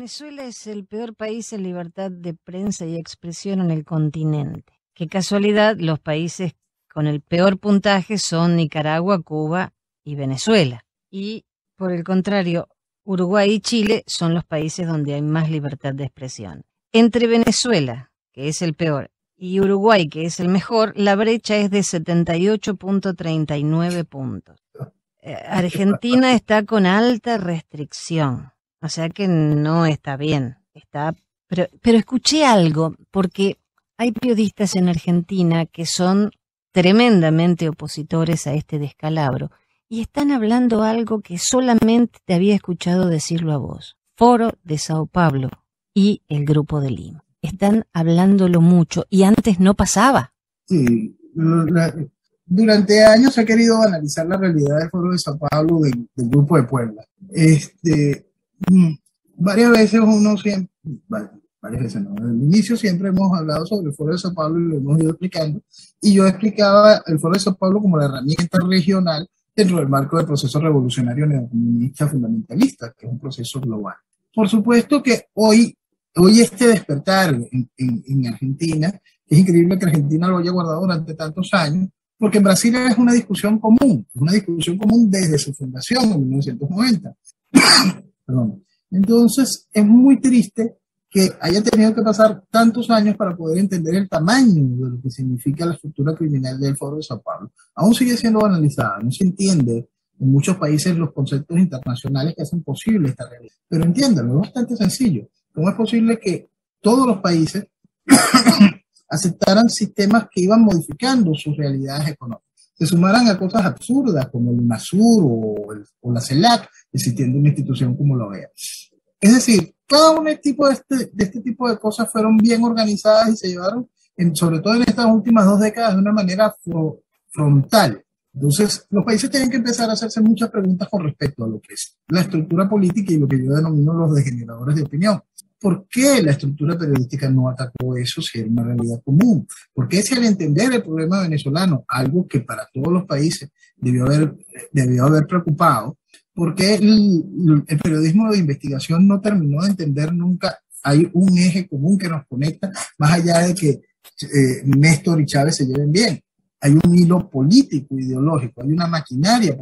Venezuela es el peor país en libertad de prensa y expresión en el continente. Qué casualidad, los países con el peor puntaje son Nicaragua, Cuba y Venezuela. Y, por el contrario, Uruguay y Chile son los países donde hay más libertad de expresión. Entre Venezuela, que es el peor, y Uruguay, que es el mejor, la brecha es de 78.39 puntos. Eh, Argentina está con alta restricción. O sea que no está bien. Está, pero, pero escuché algo, porque hay periodistas en Argentina que son tremendamente opositores a este descalabro y están hablando algo que solamente te había escuchado decirlo a vos. Foro de Sao Paulo y el Grupo de Lima. Están hablándolo mucho y antes no pasaba. Sí, durante años he querido analizar la realidad del Foro de Sao Paulo del, Grupo de Puebla. Este, varias veces uno siempre, varias veces no, el inicio siempre hemos hablado sobre el Foro de Sao Paulo y lo hemos ido explicando, y yo explicaba el Foro de Sao Paulo como la herramienta regional dentro del marco del proceso revolucionario neocomunista fundamentalista, que es un proceso global. Por supuesto que hoy, hoy este despertar en, en Argentina, es increíble que Argentina lo haya guardado durante tantos años, porque en Brasil es una discusión común, una discusión común desde su fundación en 1990. Entonces, es muy triste que haya tenido que pasar tantos años para poder entender el tamaño de lo que significa la estructura criminal del Foro de Sao Paulo. Aún sigue siendo analizada, no se entiende en muchos países los conceptos internacionales que hacen posible esta realidad. Pero entiéndalo, es bastante sencillo. ¿Cómo es posible que todos los países aceptaran sistemas que iban modificando sus realidades económicas? Se sumaran a cosas absurdas como el UNASUR o, el, o la CELAC, existiendo una institución como lo vea. Es decir, cada un tipo de este, de este tipo de cosas fueron bien organizadas y se llevaron, en, sobre todo en estas últimas dos décadas, de una manera frontal. Entonces, los países tienen que empezar a hacerse muchas preguntas con respecto a lo que es la estructura política y lo que yo denomino los degeneradores de opinión. ¿Por qué la estructura periodística no atacó eso si era una realidad común? ¿Por qué si al entender el problema venezolano, algo que para todos los países debió haber, debió haber preocupado, porque el, el, periodismo de investigación no terminó de entender nunca, hay un eje común que nos conecta, más allá de que eh, Néstor y Chávez se lleven bien. Hay un hilo político, ideológico, hay una maquinaria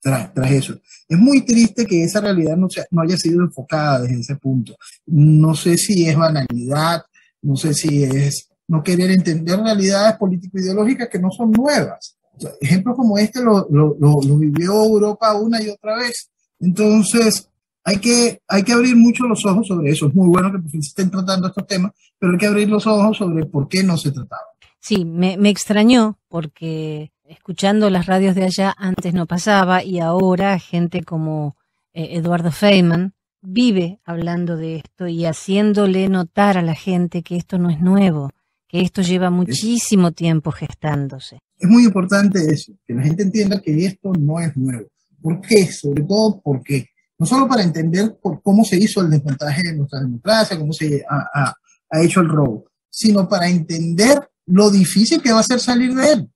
tras, tras eso. Es muy triste que esa realidad no, sea, no haya sido enfocada desde ese punto. No sé si es banalidad, no sé si es no querer entender realidades político-ideológicas que no son nuevas ejemplos como este lo, lo, lo, vivió Europa una y otra vez. Entonces, hay que, hay que abrir mucho los ojos sobre eso. Es muy bueno que se estén tratando estos temas, pero hay que abrir los ojos sobre por qué no se trataba. Sí, me, me extrañó porque escuchando las radios de allá antes no pasaba y ahora gente como eh, Eduardo Feynman vive hablando de esto y haciéndole notar a la gente que esto no es nuevo, que esto lleva muchísimo tiempo gestándose. Es muy importante eso, que la gente entienda que esto no es nuevo. ¿Por qué? Sobre todo porque, no solo para entender por cómo se hizo el desmontaje de nuestra democracia, cómo se ha, ha, hecho el robo, sino para entender lo difícil que va a ser salir de él.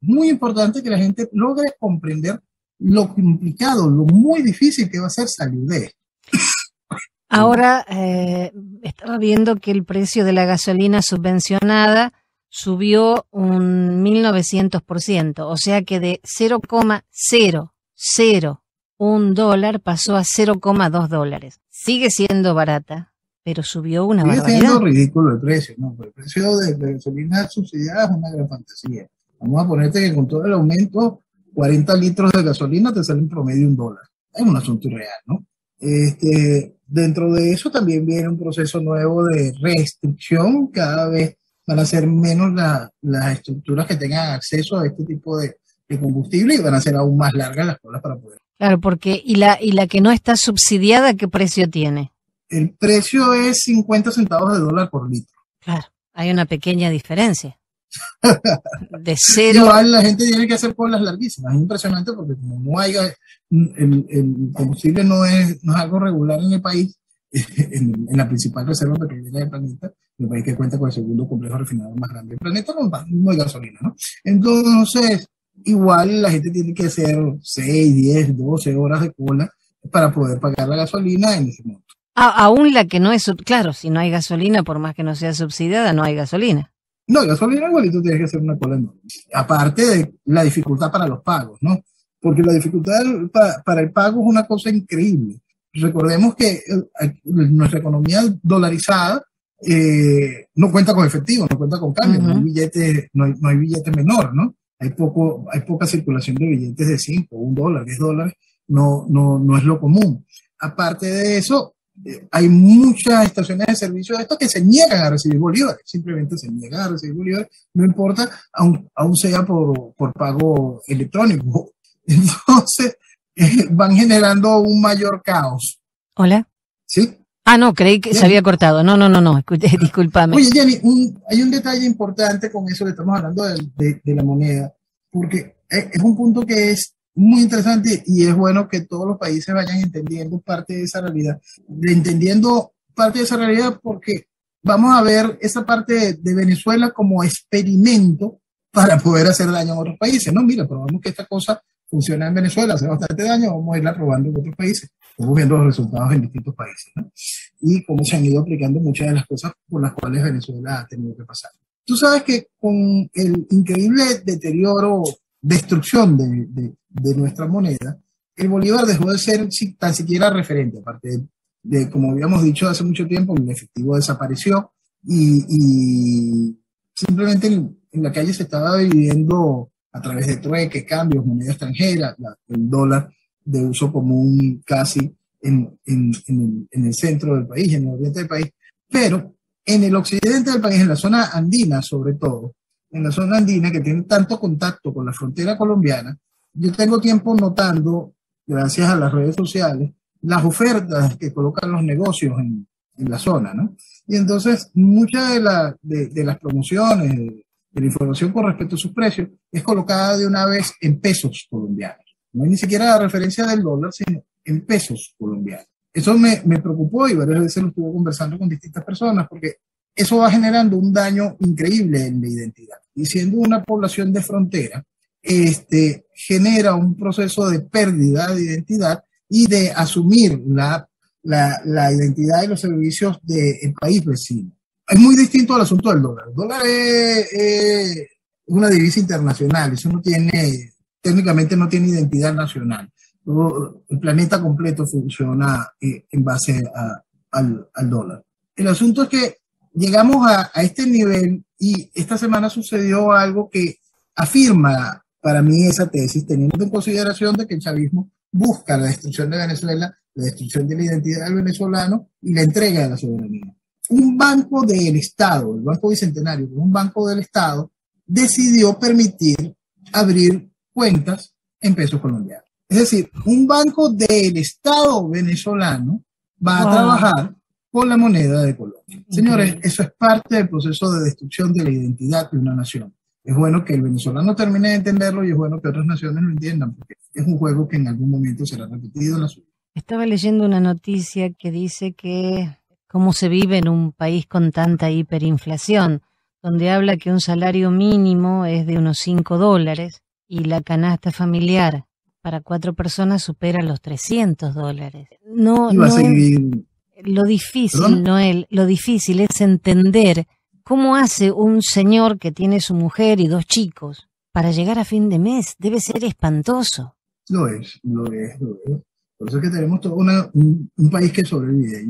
Muy importante que la gente logre comprender lo complicado, lo muy difícil que va a ser salir de él. Ahora eh, estaba viendo que el precio de la gasolina subvencionada subió un 1900%, o sea que de 0,001 dólar pasó a 0,2 dólares. Sigue siendo barata, pero subió una Sigue barbaridad. siendo ridículo el precio, ¿no? el precio de, de gasolina subsidiada es una gran fantasía. Vamos a ponerte que con todo el aumento, 40 litros de gasolina te sale en promedio un dólar. Es un asunto real, ¿no? Este, dentro de eso también viene un proceso nuevo de restricción, cada vez van a ser menos las estructuras que tengan acceso a este tipo de, combustible y van a ser aún más largas las colas para poder. Claro, porque ¿y la, y la que no está subsidiada qué precio tiene? El precio es 50 centavos de dólar por litro. Claro, hay una pequeña diferencia. De cero. Igual la gente tiene que hacer colas larguísimas. Es impresionante porque como no hay, el, el combustible no es, no es algo regular en el país, en, en, la principal reserva petrolera del planeta, el país que cuenta con el segundo complejo refinador más grande del planeta, no, no hay gasolina, ¿no? Entonces, igual la gente tiene que hacer 6, 10, 12 horas de cola para poder pagar la gasolina en ese momento. aún la que no es, claro, si no hay gasolina, por más que no sea subsidiada, no hay gasolina. No, gasolina igualito tienes que hacer una cola Aparte de la dificultad para los pagos, ¿no? Porque la dificultad para el pago es una cosa increíble. Recordemos que eh, nuestra economía dolarizada eh, no cuenta con efectivo, no cuenta con cambio, no, hay billete, no, hay, billete menor, ¿no? Hay, poco, hay poca circulación de billetes de 5, 1 dólar, 10 dólares, no, no, no es lo común. Aparte de eso, eh, hay muchas estaciones de servicio de estos que se niegan a recibir bolívares, simplemente se niegan a recibir bolívares, no importa, aun, aun sea por, por pago electrónico. Entonces, eh, van generando un mayor caos. Hola. ¿Sí? Ah, no, creí que se había cortado. No, no, no, no, discúlpame. Oye, Jenny, hay un detalle importante con eso que estamos hablando de, de, la moneda, porque es un punto que es muy interesante y es bueno que todos los países vayan entendiendo parte de esa realidad, de entendiendo parte de esa realidad porque vamos a ver esa parte de, Venezuela como experimento para poder hacer daño a otros países. No, mira, probamos que esta cosa funciona en Venezuela, hace bastante daño, vamos a irla probando en otros países. Estamos viendo los resultados en distintos países, ¿no? Y cómo se han ido aplicando muchas de las cosas por las cuales Venezuela ha tenido que pasar. Tú sabes que con el increíble deterioro, destrucción de, de, nuestra moneda, el Bolívar dejó de ser tan siquiera referente, aparte de, como habíamos dicho hace mucho tiempo, el efectivo desapareció y, simplemente en, en, la calle se estaba viviendo a través de trueques, cambios, moneda extranjera, el dólar de uso común casi en, en, el, centro del país, en el oriente del país, pero en el occidente del país, en la zona andina sobre todo, en la zona andina que tiene tanto contacto con la frontera colombiana, yo tengo tiempo notando, gracias a las redes sociales, las ofertas que colocan los negocios en, en la zona, ¿no? Y entonces, muchas de, la, de, de las promociones, de la información con respecto a sus precios es colocada de una vez en pesos colombianos. No hay ni siquiera la referencia del dólar, sino en pesos colombianos. Eso me, me preocupó y varias veces lo estuve conversando con distintas personas porque eso va generando un daño increíble en la identidad. Y siendo una población de frontera, este, genera un proceso de pérdida de identidad y de asumir la, la, la identidad y los servicios del país vecino es muy distinto al asunto del dólar. El dólar es, una divisa internacional, eso no tiene, técnicamente no tiene identidad nacional. el planeta completo funciona eh, en base al, dólar. El asunto es que llegamos a, a, este nivel y esta semana sucedió algo que afirma para mí esa tesis, teniendo en consideración de que el chavismo busca la destrucción de Venezuela, la destrucción de la identidad del venezolano y la entrega de la soberanía un banco del Estado, el Banco Bicentenario, un banco del Estado, decidió permitir abrir cuentas en pesos colombianos. Es decir, un banco del Estado venezolano va a trabajar con la moneda de Colombia. Señores, eso es parte del proceso de destrucción de la identidad de una nación. Es bueno que el venezolano termine de entenderlo y es bueno que otras naciones lo entiendan, porque es un juego que en algún momento será repetido en la suya. Estaba leyendo una noticia que dice que cómo se vive en un país con tanta hiperinflación, donde habla que un salario mínimo es de unos 5 dólares y la canasta familiar para cuatro personas supera los 300 dólares. No, no lo difícil, Noel, lo difícil es entender cómo hace un señor que tiene su mujer y dos chicos para llegar a fin de mes. Debe ser espantoso. Lo es, lo es, lo es. Por eso es que tenemos todo un, país que sobrevive,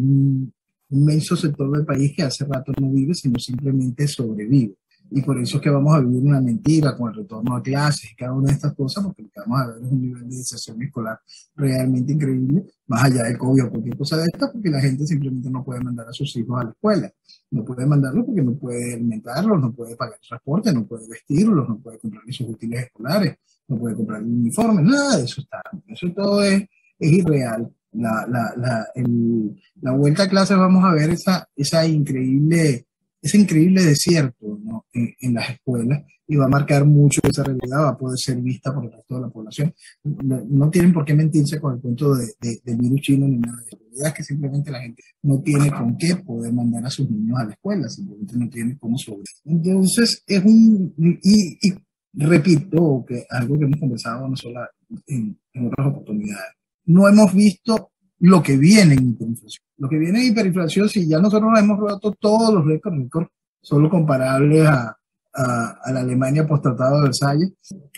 inmenso sector del país que hace rato no vive, sino simplemente sobrevive. Y por eso es que vamos a vivir una mentira con el retorno a clases y cada una de estas cosas, porque lo que vamos a ver es un nivel de deserción escolar realmente increíble, más allá del COVID o cualquier cosa de esta, porque la gente simplemente no puede mandar a sus hijos a la escuela. No puede mandarlos porque no puede alimentarlos, no puede pagar transporte, no puede vestirlos, no puede comprar sus útiles escolares, no puede comprar un uniforme, nada de eso está. Eso todo es, es irreal la, la, la, el, la vuelta a clases vamos a ver esa, esa increíble, ese increíble desierto ¿no? en, las escuelas y va a marcar mucho esa realidad, va a poder ser vista por el resto de la población. No, tienen por qué mentirse con el cuento de, del virus chino ni nada. La realidad es que simplemente la gente no tiene con qué poder mandar a sus niños a la escuela, simplemente no tiene cómo sobre. Entonces, es un, y, y repito, que algo que hemos conversado no solo en, en otras oportunidades no hemos visto lo que viene en hiperinflación. Lo que viene en hiperinflación, si ya nosotros hemos roto todos los récords, récords solo comparables a, a, la Alemania post-tratado de Versalles,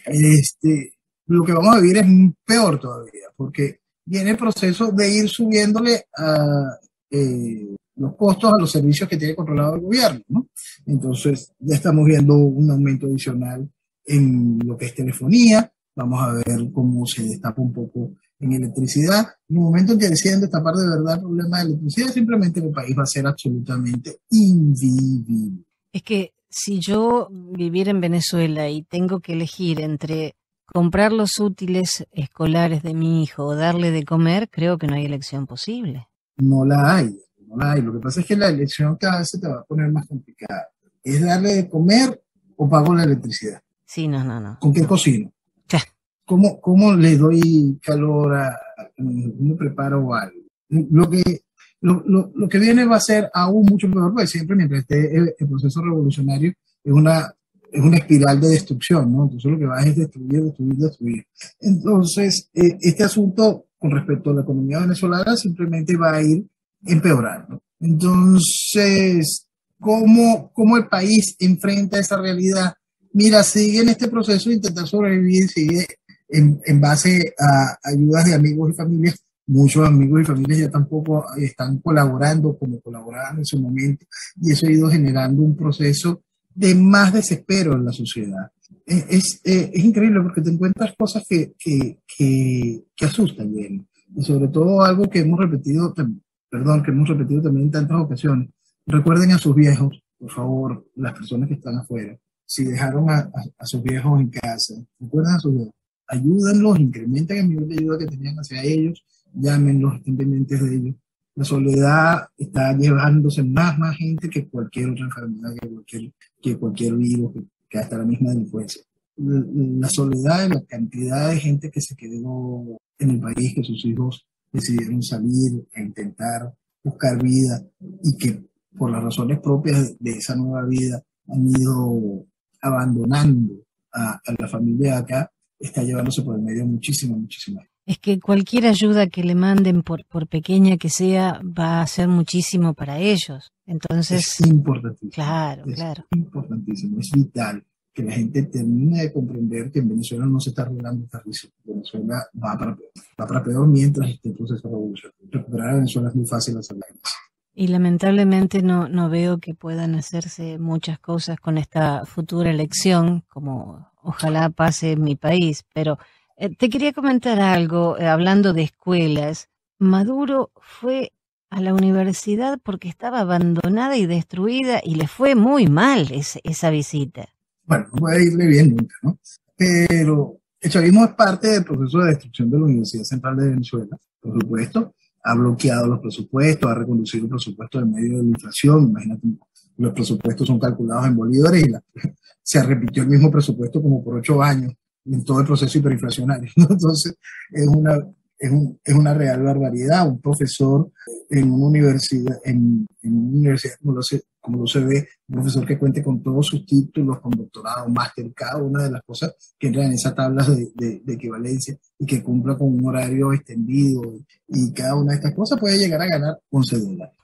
este, lo que vamos a vivir es peor todavía, porque viene el proceso de ir subiéndole a, eh, los costos a los servicios que tiene controlado el gobierno. ¿no? Entonces, ya estamos viendo un aumento adicional en lo que es telefonía, vamos a ver cómo se destapa un poco en electricidad. En el momento en que deciden destapar de verdad el problema de electricidad, simplemente el país va a ser absolutamente invivible. Es que si yo viviera en Venezuela y tengo que elegir entre comprar los útiles escolares de mi hijo o darle de comer, creo que no hay elección posible. No la hay, no la hay. Lo que pasa es que la elección cada vez se te va a poner más complicada. ¿Es darle de comer o pago la electricidad? Sí, no, no, no. ¿Con qué cocino? ¿Cómo, ¿Cómo le doy calor a, cómo preparo algo? Lo que, lo, lo, que viene va a ser aún mucho mejor, porque siempre mientras esté el, proceso revolucionario es una, es una espiral de destrucción, ¿no? Entonces lo que va es destruir, destruir, destruir. Entonces, eh, este asunto con respecto a la economía venezolana simplemente va a ir empeorando. Entonces, ¿cómo, cómo el país enfrenta esa realidad? Mira, sigue en este proceso de intentar sobrevivir, sigue en, en base a ayudas de amigos y familias. Muchos amigos y familias ya tampoco están colaborando como colaboraban en su momento y eso ha ido generando un proceso de más desespero en la sociedad. Es, es, es increíble porque te encuentras cosas que, que, que, que asustan bien. Y sobre todo algo que hemos repetido, perdón, que hemos repetido también en tantas ocasiones. Recuerden a sus viejos, por favor, las personas que están afuera. Si dejaron a, a, a sus viejos en casa, recuerden a sus viejos ayúdenlos, incrementen el nivel de ayuda que tenían hacia ellos, llámenlos, estén pendientes de ellos. La soledad está llevándose más, más gente que cualquier otra enfermedad, que cualquier, que cualquier virus, que, hasta la misma delincuencia. La soledad y la cantidad de gente que se quedó en el país, que sus hijos decidieron salir a intentar buscar vida y que por las razones propias de esa nueva vida han ido abandonando a, a la familia acá, está llevándose por el medio muchísimo, muchísimo. Es que cualquier ayuda que le manden, por, por pequeña que sea, va a ser muchísimo para ellos. Entonces. Es importantísimo. Claro, claro. Importantísimo, es vital que la gente termine de comprender que en Venezuela no se está arreglando esta crisis. Venezuela va para peor, va para peor mientras este proceso de revolución. Recuperar a Venezuela es muy fácil hacer la Y lamentablemente no, no veo que puedan hacerse muchas cosas con esta futura elección, como ojalá pase en mi país, pero eh, te quería comentar algo, eh, hablando de escuelas. Maduro fue a la universidad porque estaba abandonada y destruida y le fue muy mal esa visita. Bueno, no puede irle bien nunca, ¿no? Pero el chavismo es parte del proceso de destrucción de la Universidad Central de Venezuela, por supuesto. Ha bloqueado los presupuestos, ha reconducido el presupuesto en medio de la inflación. Imagínate, los presupuestos son calculados en bolívares y la, se repitió el mismo presupuesto como por ocho años en todo el proceso hiperinflacionario. Entonces, es una, es, un, es, una real barbaridad. Un profesor en una universidad, en, en una universidad como lo, se, como lo se ve, un profesor que cuente con todos sus títulos, con doctorado, máster, cada una de las cosas que entran en esa tabla de, equivalencia y que cumpla con un horario extendido y cada una de estas cosas puede llegar a ganar 11 dólares.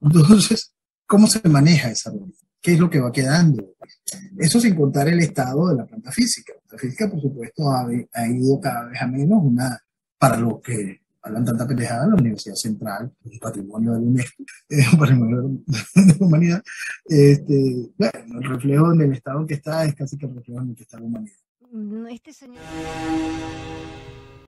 Entonces, ¿cómo se maneja esa realidad? Qué es lo que va quedando. Eso sin contar el estado de la planta física. La planta física, por supuesto, ha, ido cada vez a menos. Una, para los que hablan tanta pendejada, la Universidad Central, un patrimonio de la UNESCO, es un patrimonio de la humanidad. Este, bueno, el reflejo en el estado en que está es casi que el reflejo en el que está la humanidad. Este señor...